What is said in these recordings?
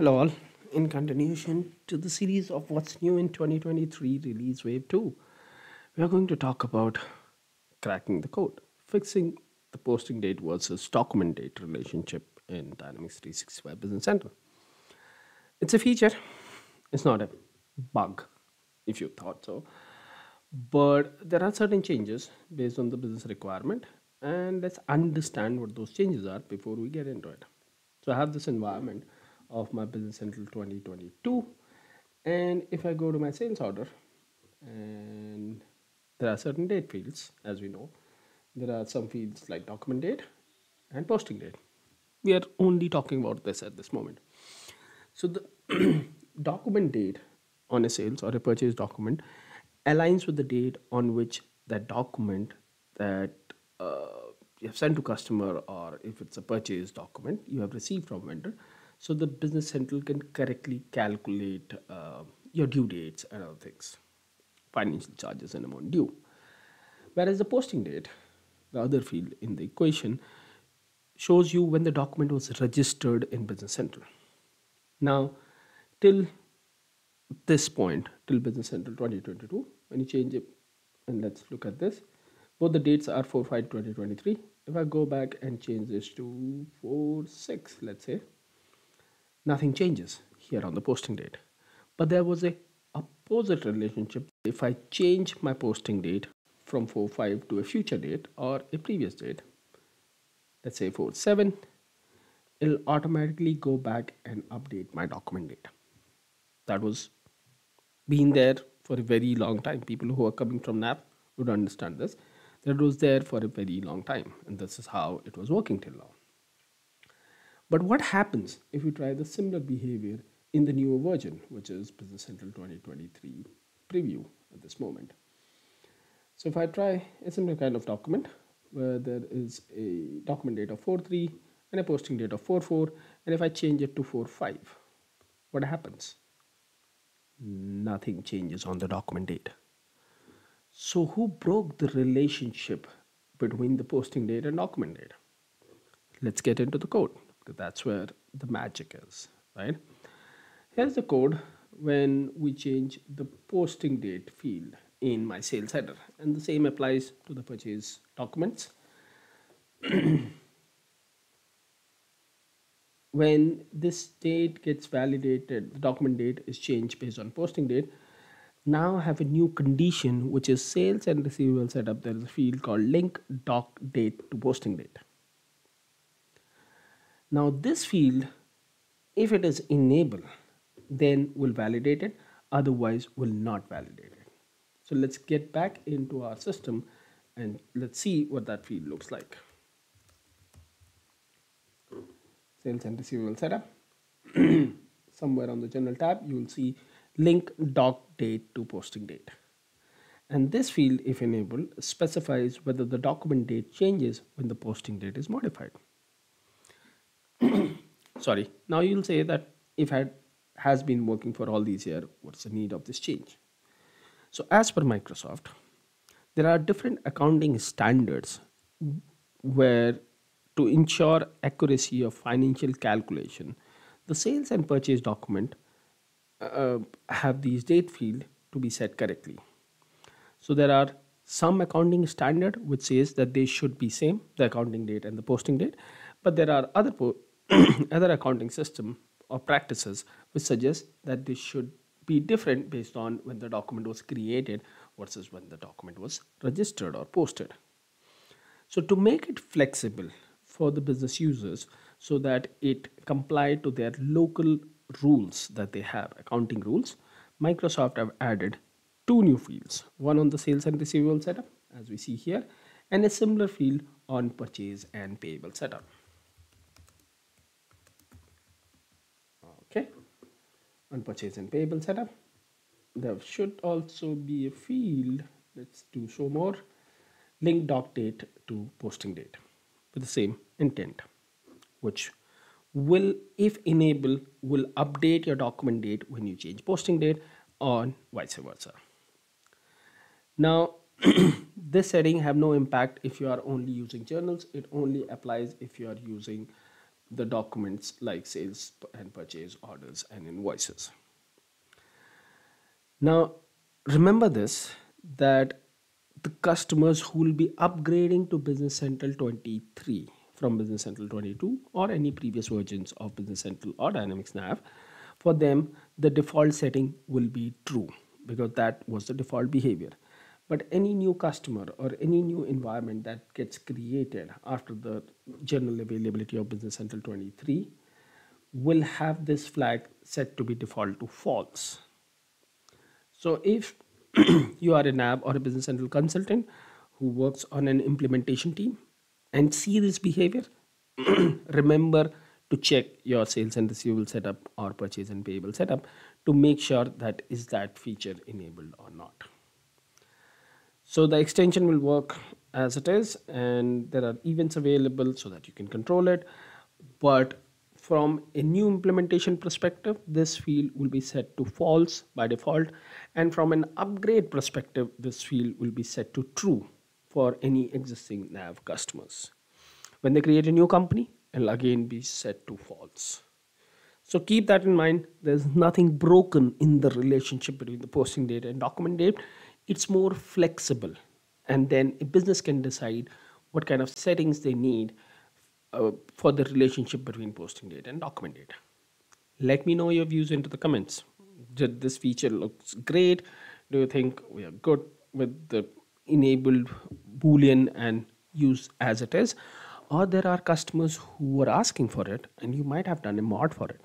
Hello, all. In continuation to the series of What's New in 2023 Release Wave 2, we are going to talk about cracking the code, fixing the posting date versus document date relationship in Dynamics 365 Business Central. It's a feature, it's not a bug, if you thought so. But there are certain changes based on the business requirement, and let's understand what those changes are before we get into it. So I have this environment of my Business Central 2022, and if I go to my sales order, and there are certain date fields, as we know, there are some fields like document date and posting date. We are only talking about this at this moment. So the document date on a sales or a purchase document aligns with the date on which that document that uh, you have sent to customer or if it's a purchase document you have received from vendor so the business central can correctly calculate uh, your due dates and other things. Financial charges and amount due. Whereas the posting date the other field in the equation shows you when the document was registered in business central. Now till this point till business central 2022 when you change it and let's look at this both the dates are 4 5 2023 if i go back and change this to 4 6 let's say nothing changes here on the posting date but there was a opposite relationship if i change my posting date from 4 5 to a future date or a previous date let's say 4 7 it'll automatically go back and update my document date that was been there for a very long time. People who are coming from NAV would understand this. That was there for a very long time, and this is how it was working till now. But what happens if we try the similar behavior in the newer version, which is Business Central 2023 preview at this moment? So if I try a similar kind of document where there is a document date of 4.3 and a posting date of 4.4, and if I change it to 4.5, what happens? nothing changes on the document date. So, who broke the relationship between the posting date and document date? Let's get into the code that's where the magic is, right? Here's the code when we change the posting date field in my sales header, and the same applies to the purchase documents. when this date gets validated, the document date is changed based on posting date. Now I have a new condition which is sales and receivable setup. There is a field called link doc date to posting date. Now this field, if it is enable, then will validate it, otherwise will not validate it. So let's get back into our system and let's see what that field looks like sales and receivable setup. Somewhere on the general tab, you will see link doc date to posting date. And this field, if enabled, specifies whether the document date changes when the posting date is modified. Sorry, now you'll say that if it has been working for all these years, what's the need of this change? So as per Microsoft, there are different accounting standards where to ensure accuracy of financial calculation, the sales and purchase document uh, have these date field to be set correctly. So there are some accounting standard which says that they should be same, the accounting date and the posting date, but there are other other accounting system or practices which suggest that they should be different based on when the document was created versus when the document was registered or posted. So to make it flexible, for the business users so that it comply to their local rules that they have accounting rules microsoft have added two new fields one on the sales and receivable setup as we see here and a similar field on purchase and payable setup on purchase and payable setup. There should also be a field. Let's do show more. Link doc date to posting date with the same intent which will if enable will update your document date when you change posting date or vice versa. Now this setting have no impact if you are only using journals. It only applies if you are using the documents like sales and purchase orders and invoices. Now, remember this that the customers who will be upgrading to Business Central 23 from Business Central 22 or any previous versions of Business Central or Dynamics Nav, for them the default setting will be true because that was the default behavior. But any new customer or any new environment that gets created after the general availability of Business Central 23 will have this flag set to be default to false. So if you are a NAV or a Business Central consultant who works on an implementation team and see this behavior, remember to check your sales and receivable setup or purchase and payable setup to make sure that is that feature enabled or not. So the extension will work as it is and there are events available so that you can control it. But from a new implementation perspective, this field will be set to false by default. And from an upgrade perspective, this field will be set to true for any existing NAV customers. When they create a new company, it'll again be set to false. So keep that in mind. There's nothing broken in the relationship between the posting date and document date it's more flexible. And then a business can decide what kind of settings they need uh, for the relationship between posting date and document date let me know your views into the comments. Did this feature looks great? Do you think we are good with the enabled boolean and use as it is? Or there are customers who are asking for it and you might have done a mod for it.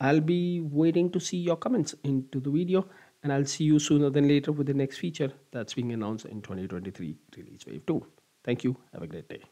I'll be waiting to see your comments into the video and I'll see you sooner than later with the next feature that's being announced in 2023 release wave 2. Thank you. Have a great day.